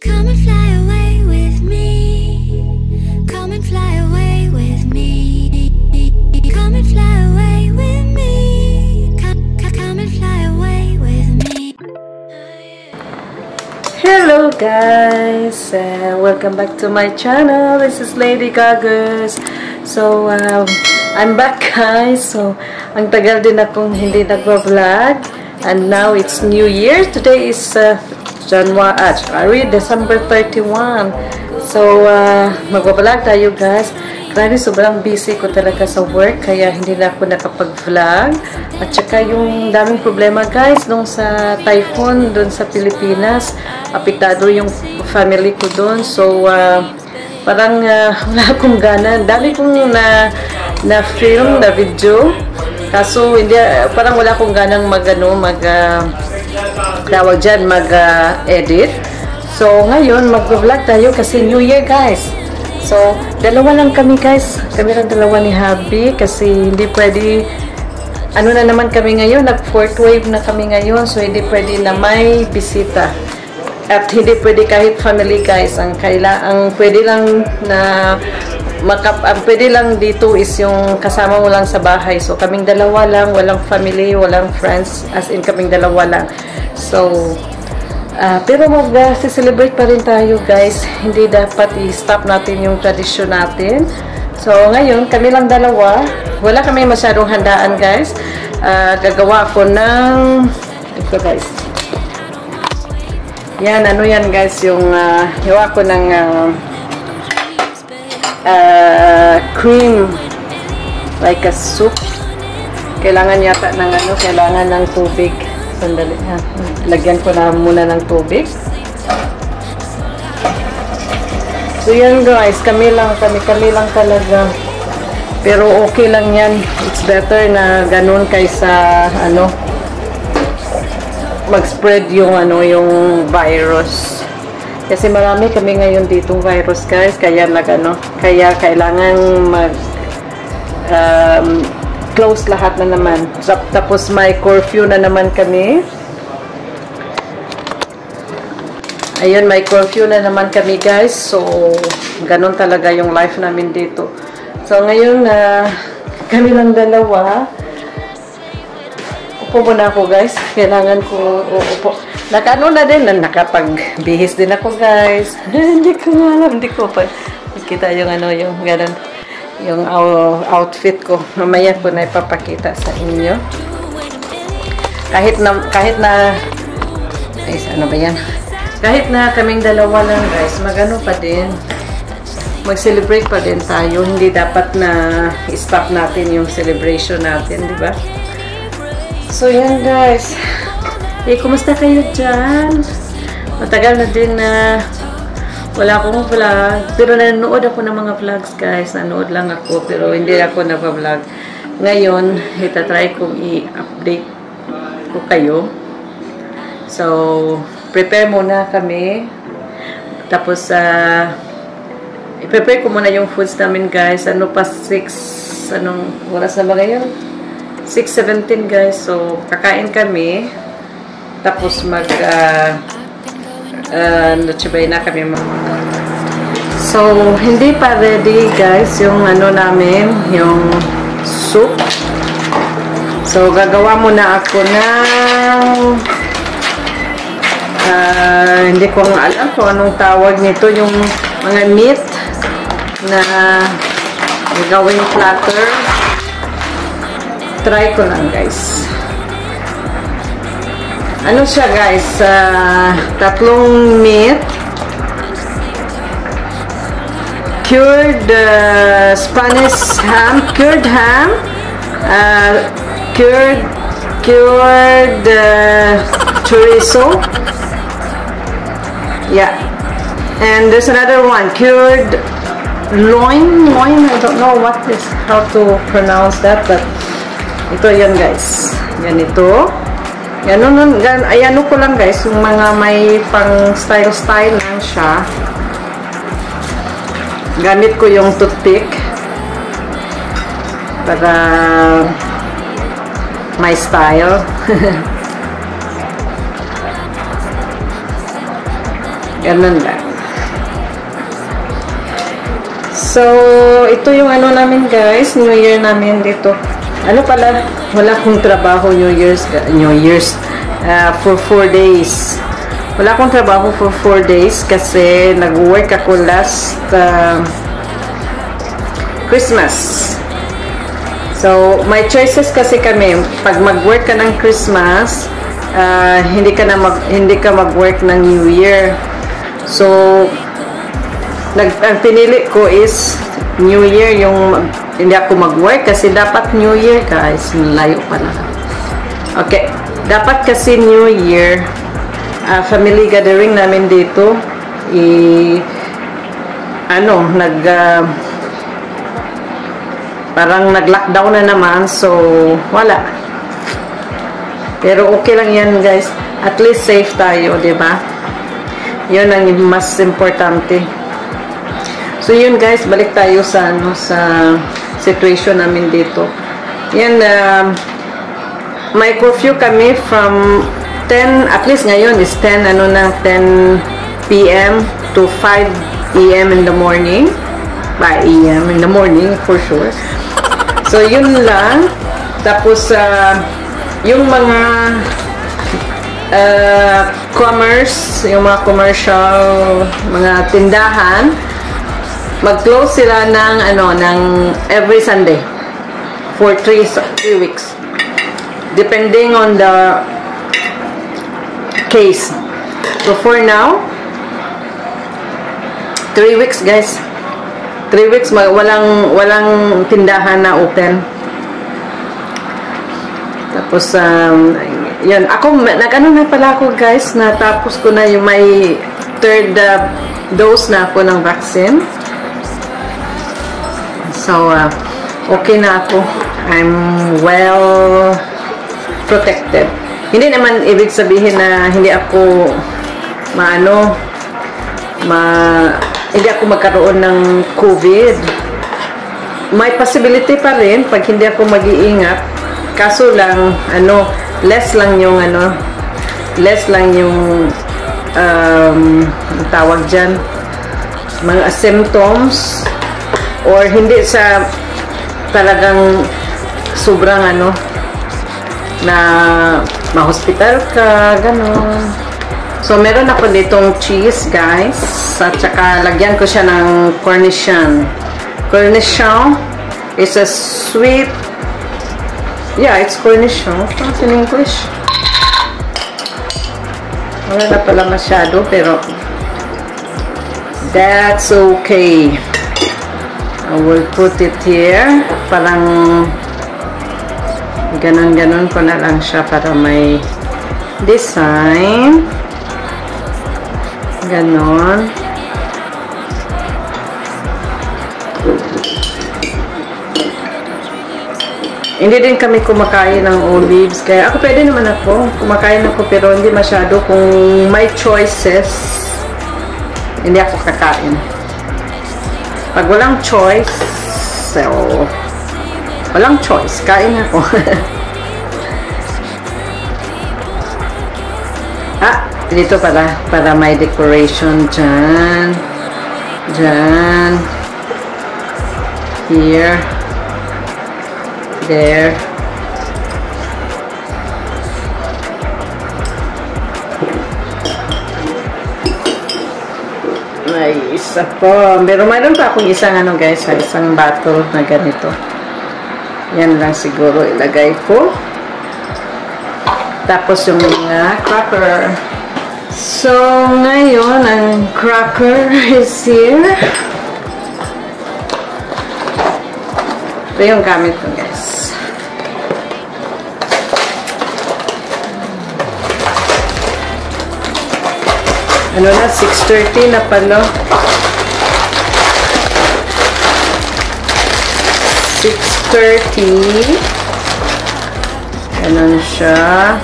Come and fly away with me. Come and fly away with me. Come and fly away with me. Come, and fly away with me. Hello guys! Uh, welcome back to my channel. This is Lady Gagas. So, um, I'm back guys. So, ang tagal din akong hindi nagwa-vlog. And now it's New Year. Today is uh, January, ah, January, December 31. So, uh, magwa-vlog tayo guys. Grabe, sobrang busy ko talaga sa work. Kaya hindi na ako nakapag-vlog. At saka yung daming problema guys nung sa typhoon doon sa Pilipinas. Apektado yung family ko doon. So, uh, parang uh, wala akong gana. Dami kong na, na film, na video. Kaso, hindi, parang wala akong ganang mag, ano, mag, uh, tawag dyan, mag-edit. so, ngayon, mag-vlog tayo kasi New Year, guys. So, dalawa lang kami, guys. Kami lang dalawa ni Habi kasi hindi pwede, ano na naman kami ngayon, nag-fourth wave na kami ngayon, so hindi pwede na may bisita. At hindi pwede kahit family, guys. Ang, kaila, ang pwede lang na makap ang pwede lang dito is yung kasama mo lang sa bahay. So, kaming dalawa lang, walang family, walang friends, as in kaming dalawa lang. So, uh, pero mag-celebrate pa rin tayo, guys. Hindi dapat i-stop natin yung tradisyon natin. So, ngayon, kami lang dalawa. Wala kami masyadong handaan, guys. Uh, gagawa ako ng... Ito, guys. Yan, ano yan, guys, yung... Uh, gawa ko ng... Uh, uh, cream. Like a soup. Kailangan yata ng ano kailangan ng tubig. Sandali ha. Lagyan ko na muna ng tubig. So yan guys kami lang kami kami lang talaga. Pero okay lang yan. It's better na ganun kaysa ano mag-spread yung ano yung virus kasi marami kami ngayon ditong virus guys, kaya nag ano, kaya kailangan mag um, close lahat na naman. Tapos may curfew na naman kami. Ayun, may curfew na naman kami guys. So, ganun talaga yung life namin dito. So, ngayon na uh, kami lang dalawa. Upo muna ako guys. Kailangan ko uupo. Nakano na din, nakapagbihis din ako guys. hindi ko alam, hindi ko pa kita yung ano, yung ganun, yung outfit ko. Mamaya ko na ipapakita sa inyo. Kahit na, kahit na, guys, ano ba yan? Kahit na kaming dalawa lang guys, magano pa din, mag-celebrate pa din tayo. Hindi dapat na stop natin yung celebration natin, di ba? So, yan guys. Eh, kumusta kayo dyan? Matagal na din na wala akong vlog. Pero nanonood ako ng mga vlogs, guys. Nanood lang ako, pero hindi ako napa-vlog. Ngayon, itatry kong i-update ko kayo. So, prepare muna kami. Tapos, uh, i-prepare ko muna yung foods namin, guys. Ano pa, 6, anong oras na ba ngayon? 6.17, guys. So, kakain kami. Tapos mag uh, uh, na kami So, hindi pa ready guys yung ano namin, yung soup. So, gagawa muna ako ng uh, hindi ko alam kung anong tawag nito, yung mga meat na gagawing platter. Try ko lang guys. Ano siya guys? Uh, tatlong meat. Cured uh, Spanish ham. Cured ham. Uh, cured cured uh, chorizo. Yeah. And there's another one. Cured loin. Loin. I don't know what is how to pronounce that. But ito yan guys. Yan ito. Yan, nun, gan, ayan ko lang guys, yung mga may pang style-style lang siya. Gamit ko yung toothpick para may style. Ganun lang. So, ito yung ano namin guys, New Year namin dito. Ano pala, wala akong trabaho New Year's, New Year's, uh, for 4 days. Wala akong trabaho for 4 days kasi nag-work ako last uh, Christmas. So, may choices kasi kami. Pag mag-work ka ng Christmas, uh, hindi ka na mag, hindi ka mag-work ng New Year. So, nag, ang pinili ko is New Year yung hindi ako mag-work kasi dapat New Year guys. Layo pa na. Okay. Dapat kasi New Year uh, family gathering namin dito i ano nag uh, parang nag-lockdown na naman so wala pero okay lang yan guys at least safe tayo di ba yun ang mas importante so yun guys balik tayo sa ano sa situation namin dito yan uh, may curfew kami from 10, at least ngayon is 10, ano na, 10 p.m. to 5 a.m. in the morning. By a.m. in the morning, for sure. So, yun lang. Tapos, uh, yung mga uh, commerce, yung mga commercial, mga tindahan, mag-close sila ng, ano, ng every Sunday for 3 3 weeks. Depending on the case. So for now, 3 weeks guys. 3 weeks walang walang tindahan na open. Tapos um, yun, ako nag-ano na pala ako guys, natapos ko na yung may third uh, dose na ako ng vaccine. So uh, okay na ako. I'm well protected. Hindi naman ibig sabihin na hindi ako maano ma hindi ako magkaroon ng COVID. May possibility pa rin pag hindi ako mag-iingat. Kaso lang ano, less lang yung ano, less lang yung um, tawag diyan mga symptoms or hindi sa talagang sobrang ano na ma-hospital ka, ganun. So, meron ako ditong cheese, guys. At saka, lagyan ko siya ng cornichon. Cornichon is a sweet, yeah, it's cornichon. What's in English? Wala na pala masyado, pero that's okay. I will put it here. Parang Ganon-ganon ko na lang siya para may design. Ganon. Hindi din kami kumakain ng olives. Kaya ako pwede naman ako. Kumakain ako pero hindi masyado. Kung may choices, hindi ako kakain. Pag walang choice, so, Walang choice. Kain ako. ah, dito para, para may decoration dyan. Dyan. Here. There. Isa po. Pero mayroon pa akong isang ano guys, isang bottle na ganito. Yan lang siguro ilagay ko. Tapos yung mga cracker. So, ngayon, ang cracker is here. Ito yung gamit ko, guys. Ano na, 6.30 na pala. 6.30. Ganun siya.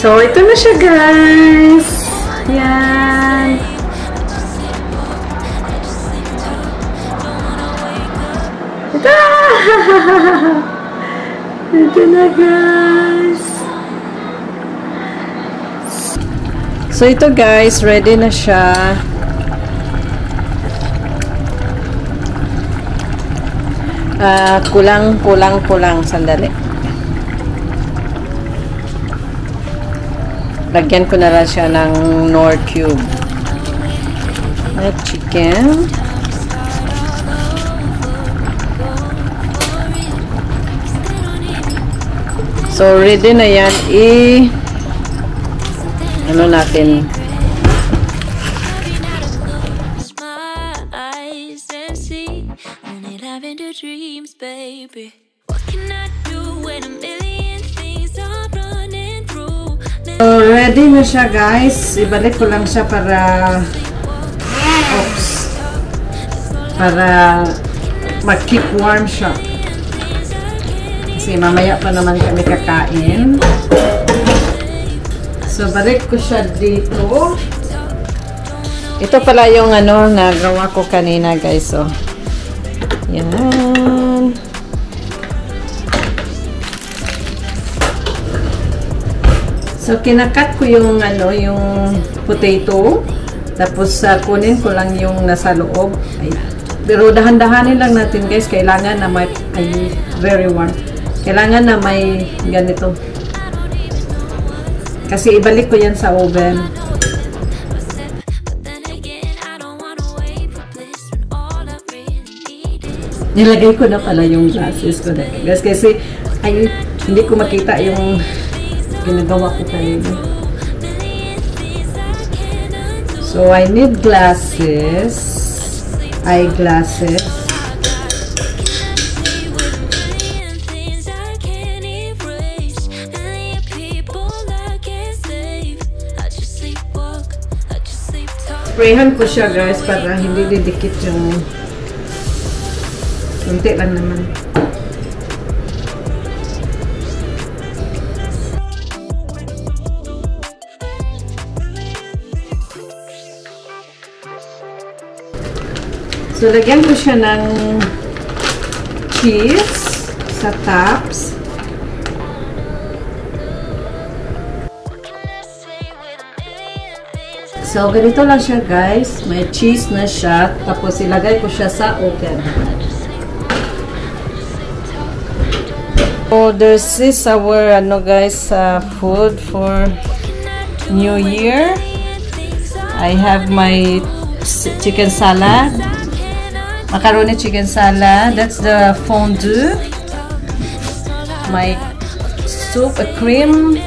So, ito na siya, guys. Yan. Ito! ito na, guys. So ito guys, ready na siya. Ah, kulang, kulang, kulang. Sandali. Lagyan ko na lang siya ng Nor Cube. At chicken. So, ready na yan. I ano natin dreams, baby. What can I do when a million things are running through? So, ready na siya guys. Ibalik ko lang siya para oops para mag-keep warm siya. Kasi mamaya pa naman kami kakain. So, balik ko siya dito. Ito pala yung ano, nagawa ko kanina guys. So, yan. So, kinakat ko yung ano, yung potato. Tapos, uh, kunin ko lang yung nasa loob. Ay, pero dahan-dahanin lang natin guys. Kailangan na may, ay, very warm. Kailangan na may ganito. Kasi ibalik ko yan sa oven. Nilagay ko na pala yung glasses ko guys. Kasi, ay, hindi ko makita yung ginagawa ko kanina. So, I need glasses. Eyeglasses. Sprayhan ko siya guys para hindi didikit yung kunti lang naman. So, lagyan ko siya ng cheese sa tops. So, ganito lang siya guys. May cheese na siya. Tapos, ilagay ko siya sa oven. So, this is our, ano guys, uh, food for New Year. I have my chicken salad. Macaroni chicken salad. That's the fondue. My soup, a cream.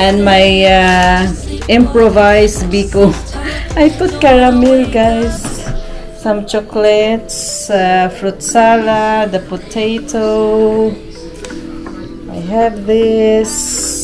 And my uh, improvised biko. I put caramel, guys. Some chocolates, uh, fruit salad, the potato. I have this.